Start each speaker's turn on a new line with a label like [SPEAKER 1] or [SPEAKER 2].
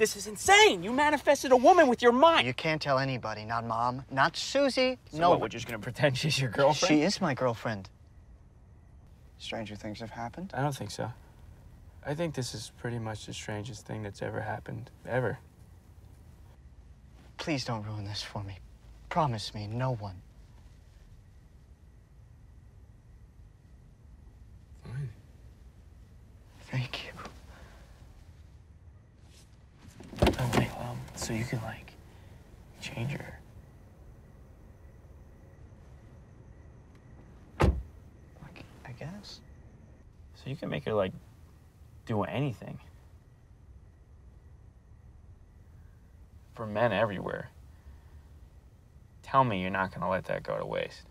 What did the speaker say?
[SPEAKER 1] This is insane. You manifested a woman with your mind.
[SPEAKER 2] You can't tell anybody, not mom, not Susie.
[SPEAKER 1] So
[SPEAKER 2] no,
[SPEAKER 1] what, we're just gonna pretend she's your girlfriend?
[SPEAKER 2] she is my girlfriend.
[SPEAKER 3] Stranger things have happened.
[SPEAKER 4] I don't think so. I think this is pretty much the strangest thing that's ever happened, ever.
[SPEAKER 2] Please don't ruin this for me. Promise me, no one.
[SPEAKER 4] So you can, like, change her.
[SPEAKER 2] Like, I guess.
[SPEAKER 1] So you can make her like do anything. For men everywhere. Tell me you're not gonna let that go to waste.